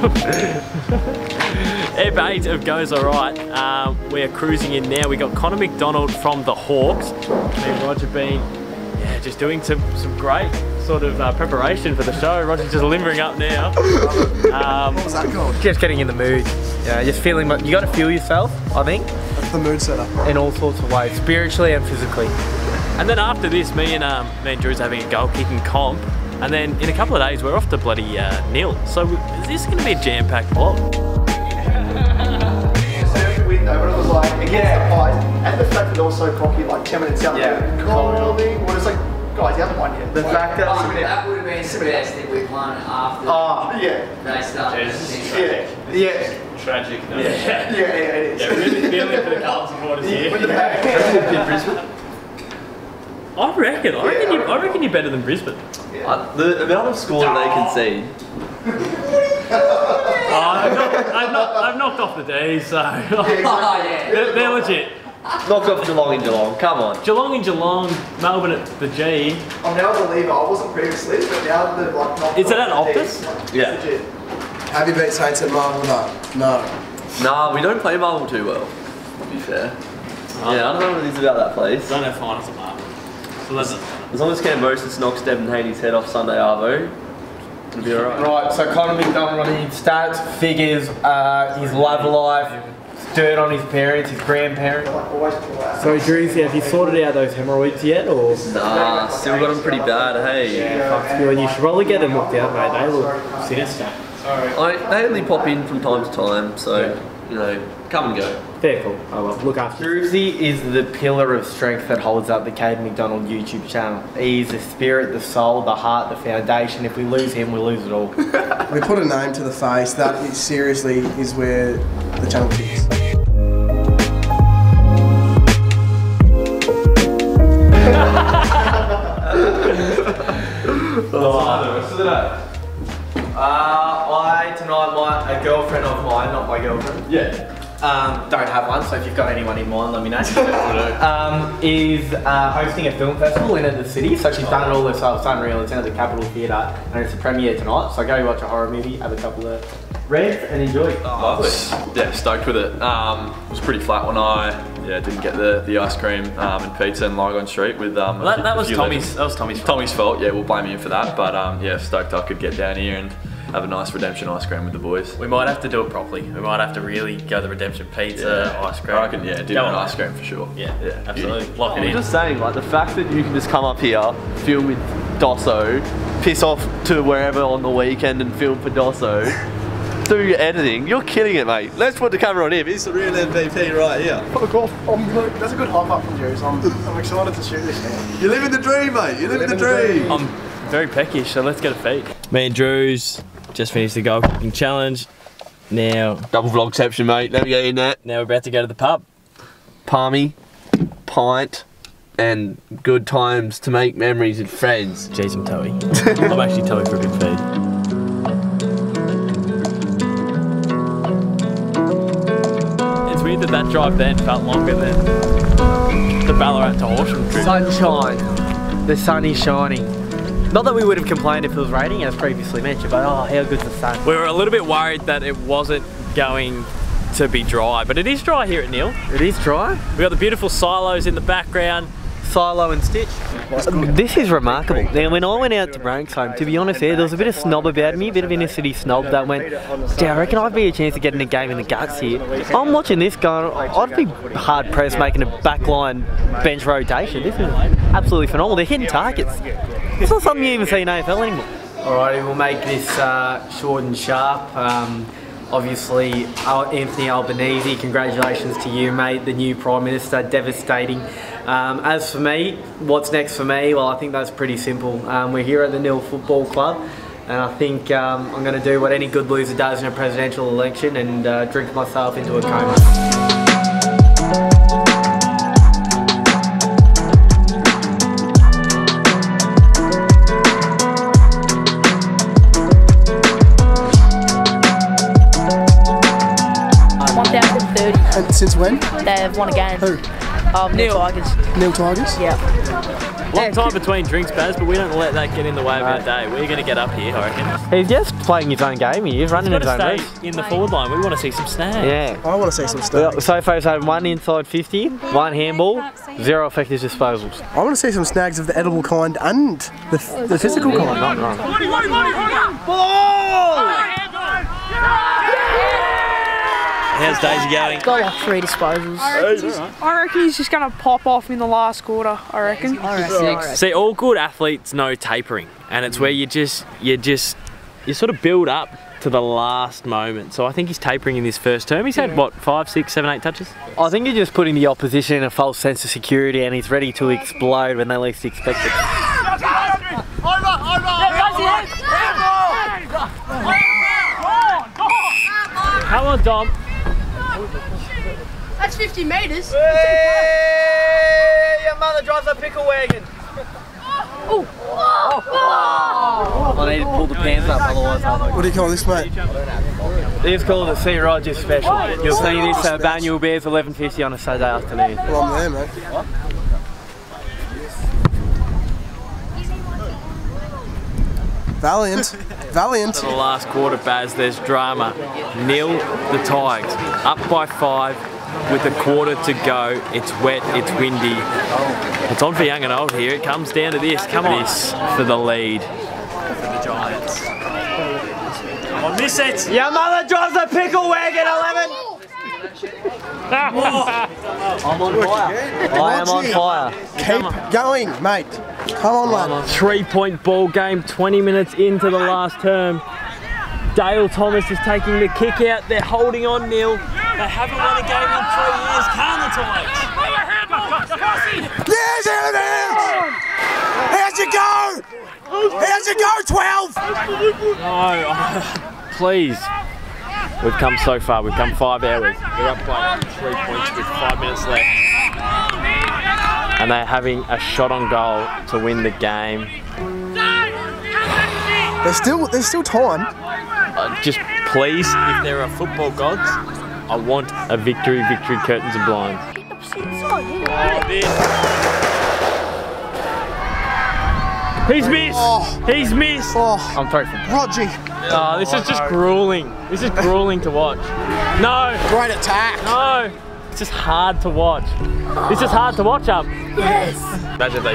Ebb 8 of Goes Alright. Um, we are cruising in now. We got Connor MacDonald from the Hawks. And Roger Bean, yeah, just doing some, some great sort of uh, preparation for the show. Roger's just limbering up now. Um, What's that called? Just getting in the mood. Yeah, just feeling you got to feel yourself, I think, That's the mood setter. in all sorts of ways, spiritually and physically. and then after this, me and, um, me and Drew's having a goal kicking comp. And then in a couple of days, we're off to bloody uh, Nhill. So is this going to be a jam-packed vlog? window, but it was like against the pies, and the fact that it was so cocky, like 10 minutes down Yeah. there, calling, well, it's like, guys, you haven't won yet. The fact that Oh, that would have been the best if we won after Ah, yeah, they started. yeah, yeah, Tragic. yeah, yeah, yeah, it is. really feeling for the Carlton supporters here. With the bag. I reckon. I reckon, you, I reckon you're better than Brisbane. Uh, the amount of score that they concede. Oh, I've, knocked, I've, knocked, I've knocked off the D, so Oh, yeah. they're, they're legit. Knocked off Geelong in Geelong. Come on. Geelong and Geelong, Melbourne at the G. I'm now a believer. I wasn't previously, but now the like. not- Is it at not- Optus? like, Yeah. legit. Have you beat Saints at Marvel? No. No. Nah, we don't play Marvel too well. To be fair. Yeah, I don't know what it is about that place. Don't have finals at Marvel. So that's it. As long as Kambosos knocks Devin Haney's head off Sunday Arvo, it'll be alright. Right, so Connor MacDonald on his stats, figures, uh, his love life, dirt on his parents, his grandparents. Like always pull out. So Drews, have you sorted out those hemorrhoids yet, or? Nah, still got them pretty bad, hey. Fuck you, and you should probably get them looked out, mate. They look sinister. I, they only pop in from time to time, so, you know, come and go. Fair cool. Oh well, look after. Drewsy is the pillar of strength that holds up the Caden MacDonald YouTube channel. He's the spirit, the soul, the heart, the foundation. If we lose him, we lose it all. We put a name to the face. That is, seriously is where the channel kicks. Uh, I tonight my a girlfriend of mine, not my girlfriend. Yeah. Um, don't have one, so if you've got anyone in mind, let me know. um, is uh, hosting a film festival in the city, so she's done it all herself. It's unreal. It's in at the Capitol Theatre, and it's a premiere tonight. So go watch a horror movie, have a couple of reds, and enjoy. Lovely. Yeah, stoked with it. Um, it was pretty flat when I yeah didn't get the, the ice cream um, and pizza in Lygon Street with um. a That, few- that was Tommy's. legends. That was Tommy's. fault. Tommy's fault. Yeah, we'll blame him for that. But um, yeah, stoked I could get down here and have a nice redemption ice cream with the boys. We might have to do it properly. We might have to really go the redemption pizza, ice cream. I reckon yeah, dinner Go and on. ice cream for sure. Yeah, yeah, absolutely. beauty. Lock it I'm in. just saying, like, the fact that you can just come up here, film with Dosso, piss off to wherever on the weekend and film for Dosso, do your editing, you're killing it, mate. Let's put the camera on him. He's the real MVP right here. Fuck off. I'm, look, that's a good high up from Drews. I'm, I'm excited to shoot this now. You're living the dream, mate. You're living, Living the dream. I'm very peckish, so let's get a feed. Me and Drew's just finished the goal kicking challenge. Now, Double vlogception, mate. Let me get in that. now we're about to go to the pub. Palmy, pint, and good times to make memories with friends. Jeez, I'm toey. I'm actually toey for a big feed. It's weird that that drive then felt longer than the Ballarat to Horsham trip. Sunshine. The sun is shining. Not that we would have complained if it was raining, as previously mentioned, but oh, how good's the sun? We were a little bit worried that it wasn't going to be dry, but it is dry here at Nhill. It is dry. We got the beautiful silos in the background. Silo and Stitch. This is remarkable. Now, when I went out to Branxholme, to be honest, there, there was a bit of snob about me, a bit of inner city snob that went, "Gee, I reckon I'd be a chance to get in a game in the guts here. I'm watching this going, I'd be hard pressed making a backline bench rotation. This is absolutely phenomenal. They're hitting targets. It's not something you even see in AFL anymore. Alrighty, we'll make this uh, short and sharp. Um, obviously, Anthony Albanese, congratulations to you, mate, the new Prime Minister, devastating. Um, as for me, what's next for me? Well, I think that's pretty simple. Um, we're here at the Nhill Football Club, and I think um, I'm going to do what any good loser does in a presidential election and uh, drink myself into a coma. Since when? They've won again. game. Who? Um, Nhill Tigers. Nhill Tigers. Yeah. Long time between drinks, Baz, but we don't let that get in the way of our day. We're going to get up here, I reckon. He's just playing his own game. He is running Got his own stay race. in the forward line. We want to see some snags. Yeah. I want to see some snags. So far, he's had one inside 50, one handball, zero effective disposals. I want to see some snags of the edible kind and the, the physical kind. Not wrong. How's Daisy going? Got like three disposals. I reckon he's just going to pop off in the last quarter. I reckon. See, all good athletes know tapering, and it's where you just, you just, you sort of build up to the last moment. So I think he's tapering in this first term. He's had what, five, six, seven, eight touches? I think you're just putting the opposition in a false sense of security and he's ready to explode when they least expect it. Come on, Dom. That's 50 metres. Your mother drives a pickle wagon. Oh. Oh. I need to pull the pants up, otherwise I'll What do you call this, mate? This is called the St. Rogers special. You'll see this uh, at Banyule Bears 11.50 on a Saturday afternoon. Well, I'm there, mate. Valiant. Valiant. The last quarter, Baz, there's drama. Nhill, the Tigers. Up by five with a quarter to go. It's wet, it's windy. It's on for young and old here. It comes down to this. Come on. This for the lead. For the Giants. On this set. Your mother drives a pickle wagon 11! I'm on fire. I am on fire. Keep going, mate. Come on, lad. Three point ball game, 20 minutes into the last term. Dale Thomas is taking the kick out. They're holding on nil. They haven't won a game in three years. Can the Tigers? Yes, here it is! How's it go? How's it go, 12? No, please. We've come so far. We've come five hours. They're up by three points with five minutes left. And they're having a shot on goal to win the game. There's still, there's still time. Uh, just please, if there are football gods, I want a victory, victory, curtains and blinds. He's missed! Oh. He's missed! Oh, I'm through from Rogie, Oh, this is just grueling. This is grueling to watch. No, great attack. no. It's just hard to watch. It's just hard to watch up. Yes. Imagine they.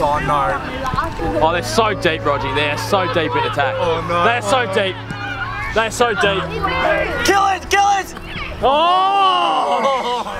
Oh no. Oh, they're so deep, Roger. They're so deep in attack. Oh no. They're so deep. They're so deep. Kill it! Kill it! Oh!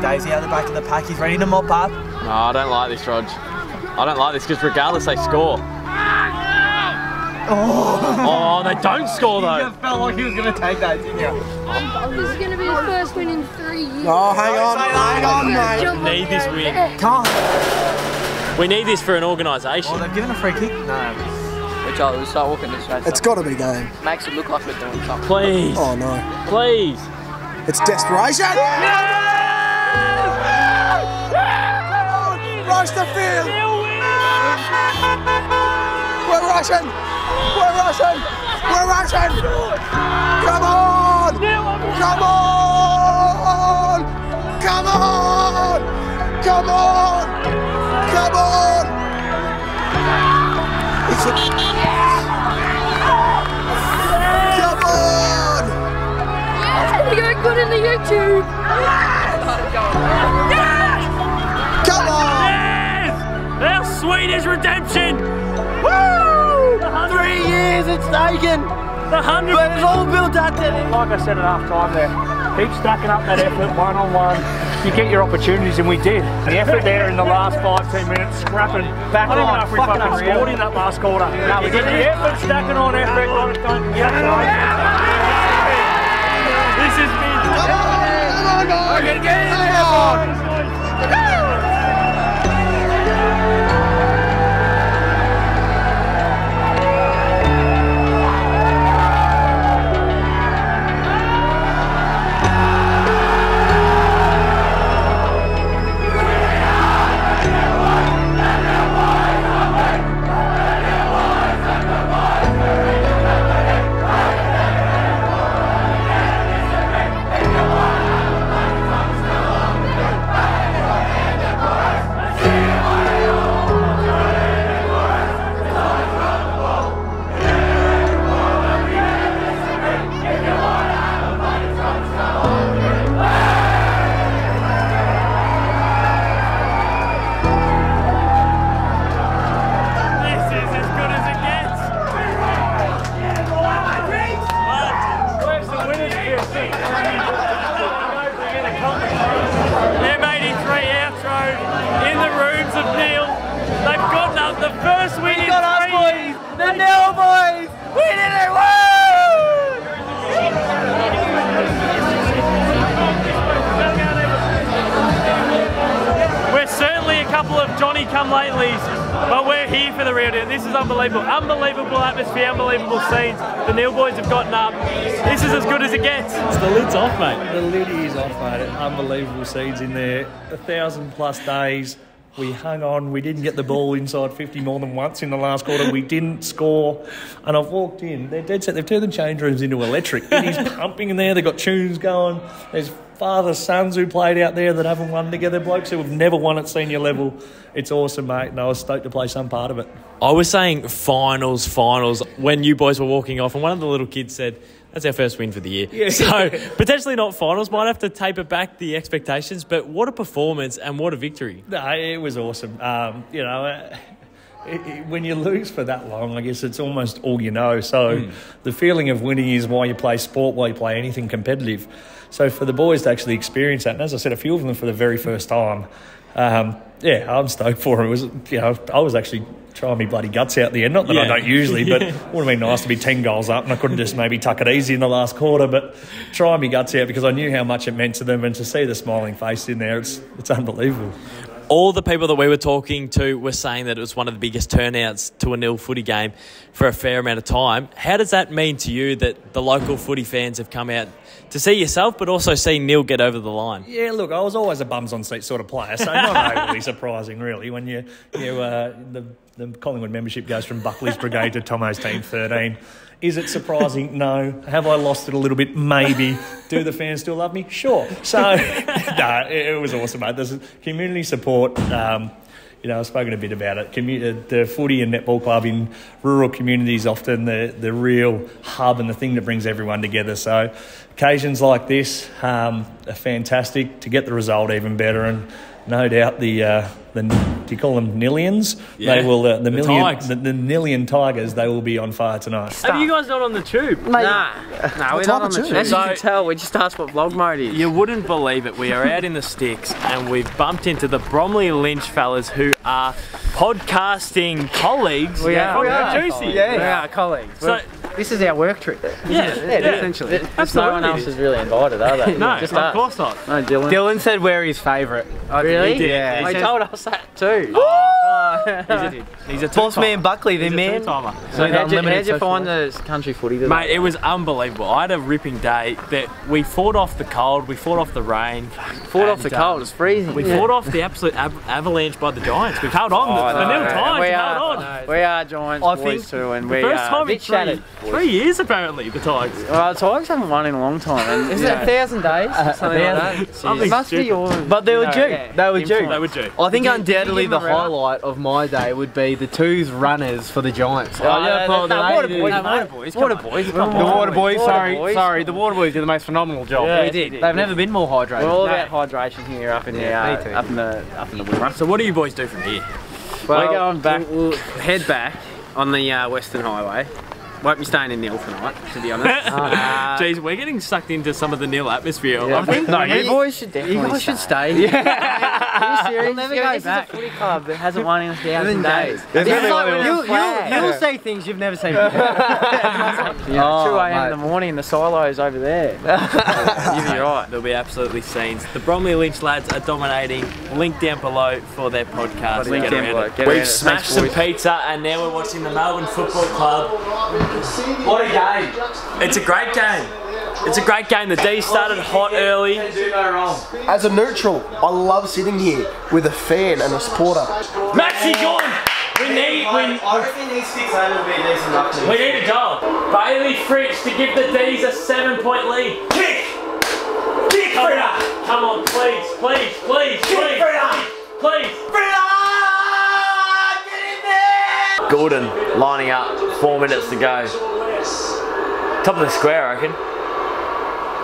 Daisy out the back of the pack. He's ready to mop up. No, I don't like this, Rog. I don't like this because regardless they score. Oh. oh, they don't score though. You felt like he was going to take that, didn't you? Oh, this is going to be his first win in three years. Oh, hang on, hang on, mate. Jump on Need this win. Come on. We need this for an organisation. Oh, they've given a free kick? No. Which I will start walking this way. It's got to be game. Makes it look like we're doing something. Please, Oh no, please. It's desperation. Rush the field. We're rushing. We're rushing. We're rushing. Come on. Come on. Come on. Come on. Come on. It's a- redemption? Woo! Three years it's taken. The hundred. But it's all built up to Like I said at half time there, keep stacking up that effort one on one. You get your opportunities, and we did. The effort there in the last five, ten minutes, scrapping back. I don't even know if we fucking scored in that last quarter. No, we did the effort, stacking on effort. Got the first win in three years. The Nhill boys! We did it! Woo! We're certainly a couple of Johnny come latelys, but we're here for the real deal. This is unbelievable. Unbelievable atmosphere, unbelievable scenes. The Nhill boys have gotten up. This is as good as it gets. The lid's off, mate. The lid is off, mate. Unbelievable scenes in there. A thousand plus days. We hung on. We didn't get the ball inside 50 more than once in the last quarter. We didn't score. And I've walked in. They're dead set. They've turned the change rooms into electric. He's pumping in there. They've got tunes going. There's father sons who played out there that haven't won together. Blokes who have never won at senior level. It's awesome, mate. And I was stoked to play some part of it. I was saying finals, finals when you boys were walking off, and one of the little kids said, "That's our first win for the year." Yeah. So potentially not finals. Might have to taper back the expectations, but what a performance and what a victory! No, it was awesome. Um, you know, uh, it, it- when you lose for that long, I guess it's almost all you know. So the feeling of winning is why you play sport, why you play anything competitive. So for the boys to actually experience that, and as I said, a few of them for the very first time, um, yeah, I'm stoked for him. It was, you know, I was actually trying my bloody guts out there. Not that I don't usually, but it would have been nice to be 10 goals up and I couldn't just maybe tuck it easy in the last quarter, but trying my guts out because I knew how much it meant to them and to see the smiling face in there, it's, it's unbelievable. All the people that we were talking to were saying that it was one of the biggest turnouts to a Nhill footy game for a fair amount of time. How does that mean to you that the local footy fans have come out to see yourself, but also see Nhill get over the line? Yeah, look, I was always a bums on seat sort of player, so not overly surprising, really. When you, you uh, the the Collingwood membership goes from Buckley's brigade to Tomo's team thirteen. Is it surprising? No. Have I lost it a little bit? Maybe. Do the fans still love me? Sure. So, no, it, it was awesome, mate. There's community support. Um, you know, I've spoken a bit about it. Uh, the footy and netball club in rural communities often the, the real hub and the thing that brings everyone together. So occasions like this um, are fantastic to get the result even better and no doubt the uh, the do you call them Nhillians? Yeah. They will uh, the, The million Tigers. the, the Nhillian Tigers. They will be on fire tonight. Are you guys not on the tube? Nah, nah, we're not on the tube. As you can tell, we just asked what vlog mode is. You wouldn't believe it. We are out in the sticks and we've bumped into the Bromley Lynch fellas who are podcasting colleagues We are. from We are. Juicy. We are colleagues. So, this is our work trip. Yeah, yeah, essentially. Absolutely no one else it is. is really invited, are they? No, just of us. course not. No, Dylan. Dylan said we're his favourite. Oh, really? He did. Yeah. He He says- told us that too. Oh, He's a, he's a Boss two-timer. man Buckley, He's then a man. two-timer. So how'd you, how'd you find the country footy today? Mate, it was unbelievable. I had a ripping day. That we fought off the cold, we fought off the rain, Fought off the and, uh, cold, it's freezing. We fought off the absolute av- avalanche by the Giants. We've held on. Oh, the the no, Nil no, Times we have are, held on. We are Giants I boys think too, and The we first are time in bit three, three years apparently. The Tigers. Well, the Tigers haven't won in a long time. And, Is you it a thousand days? Something like that. It must be stupid. your. But they were you due. yeah, They were due. They were due. I think you- undoubtedly the give him a round? highlight of my day would be the two's runners for the Giants. Oh, yeah, for no, the water ladies. boys, No, mate. water boys. Water come boys, The water boys. Sorry, sorry. The water boys did the most phenomenal job. Yeah, They they did. They've never been more hydrated. We're all No. about hydration here up in the Yeah, uh, me too. up in the up in the Wimmera. So what do you boys do from here? We're going back. We'll, we'll head back on the uh, Western Highway. Won't be staying in Nhill tonight, to be honest. Uh, Jeez, we're getting sucked into some of the Nhill atmosphere. Yeah. I think no, you boys should definitely. you guys should stay. Are you serious? We'll never go this back. is a footy club that hasn't won in a thousand Seven days. days. There's This is like when you- you- You'll say things you've never seen before. You know, Oh, 2 a.m. in the morning in the silos over there. You'll be right. There'll be absolutely scenes. The Bromley Lynch lads are dominating. Link down below for their podcast. Link down below. Get We've smashed some pizza and now we're watching the Melbourne Football Club. What a game! It's a great game. It's a great game. The D started hot early. As a neutral, I love sitting here with a fan and a supporter. Maxi Gawn. We need we, reckon these sticks a little bit decent enough we need a goal. Bailey Fritsch to give the D's a seven-point lead. Kick! Kick, Frida! Come on, please, please, please, please, please, please. Gordon lining up. Four minutes to go. Top of the square, I reckon.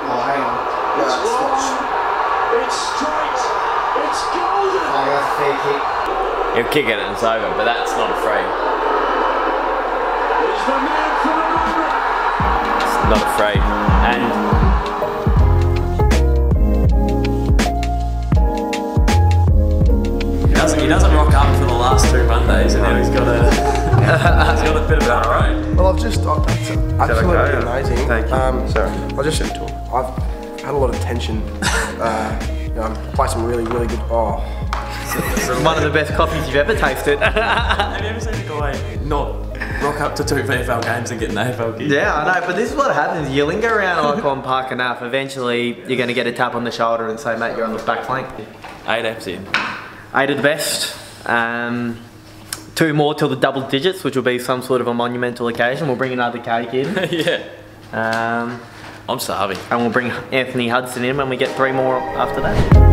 Oh, hang on. It's straight. It's golden. Oh, that's a fair kick. He'll kick it and it's over, but that's not a free. He's the man for the moment. It's not a free. And he doesn't, he doesn't rock up for the last two Mondays, and now he's got a he's got a bit of an upgrade. Well, I've just, I, it's absolutely okay? amazing. Thank you. Um, Sorry. I just, I've had a lot of tension. Uh, you know, I play some really, really good. Oh, One of the best coffees you've ever tasted. Have you ever seen a guy not rock up to two VFL games and get an AFL gig? Yeah, I know, but this is what happens. You linger around Ikon Park enough, eventually you're going to get a tap on the shoulder and say, mate, you're on the back flank. Eight apps in. Eight of the best. Um, two more till the double digits, which will be some sort of a monumental occasion. We'll bring another cake in. yeah. Um, I'm starving. And we'll bring Anthony Hudson in when we get three more after that.